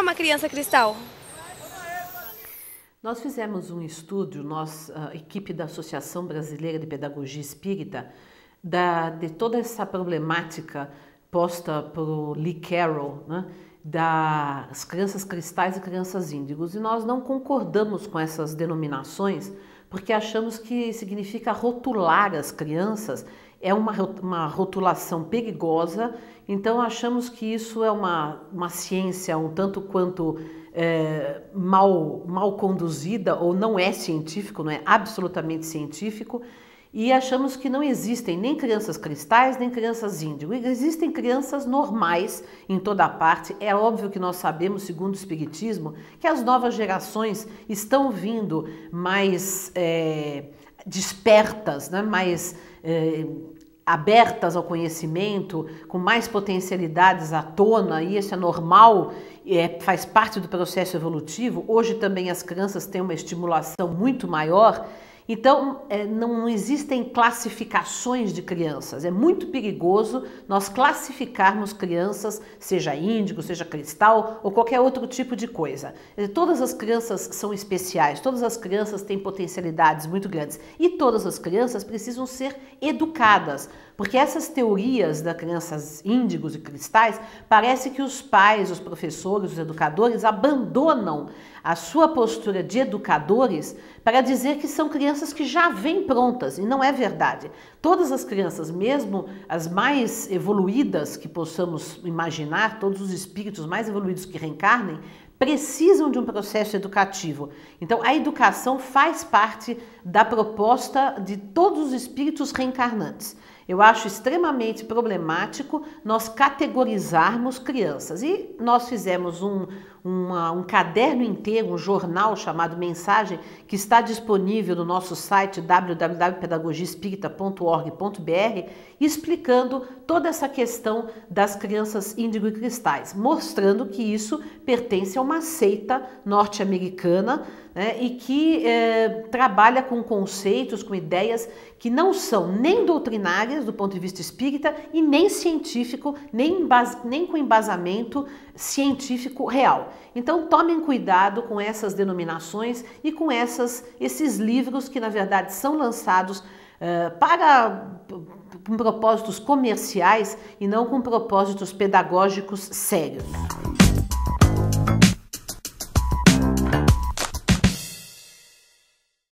uma criança cristal? Nós fizemos um estudo, nós, a equipe da Associação Brasileira de Pedagogia Espírita, da, de toda essa problemática posta por Lee Carroll, né, das crianças cristais e crianças índigos. E nós não concordamos com essas denominações, porque achamos que significa rotular as crianças, é uma, uma rotulação perigosa, então achamos que isso é uma, uma ciência um tanto quanto é, mal, mal conduzida ou não é científico, não é absolutamente científico, e achamos que não existem nem crianças cristais nem crianças índigo. Existem crianças normais em toda parte. É óbvio que nós sabemos, segundo o Espiritismo, que as novas gerações estão vindo mais é, despertas, né? mais é, abertas ao conhecimento, com mais potencialidades à tona, e isso é normal, é, faz parte do processo evolutivo. Hoje também as crianças têm uma estimulação muito maior. Então, é, não existem classificações de crianças. É muito perigoso nós classificarmos crianças, seja índigo, seja cristal ou qualquer outro tipo de coisa. Todas as crianças são especiais, todas as crianças têm potencialidades muito grandes e todas as crianças precisam ser educadas. Porque essas teorias das crianças índigos e cristais, parece que os pais, os professores, os educadores abandonam a sua postura de educadores para dizer que são crianças que já vêm prontas, e não é verdade. Todas as crianças, mesmo as mais evoluídas que possamos imaginar, todos os espíritos mais evoluídos que reencarnem, precisam de um processo educativo. Então, a educação faz parte da proposta de todos os espíritos reencarnantes. Eu acho extremamente problemático nós categorizarmos crianças. E nós fizemos um, uma, um caderno inteiro, um jornal chamado Mensagem, que está disponível no nosso site www.pedagogiaespírita.org.br, explicando toda essa questão das crianças índigo e cristais, mostrando que isso pertence a uma seita norte-americana né, e que é, trabalha com conceitos, com ideias que não são nem doutrinárias do ponto de vista espírita e nem científico, nem, nem com embasamento científico real. Então tomem cuidado com essas denominações e com essas, esses livros que na verdade são lançados uh, para com propósitos comerciais e não com propósitos pedagógicos sérios.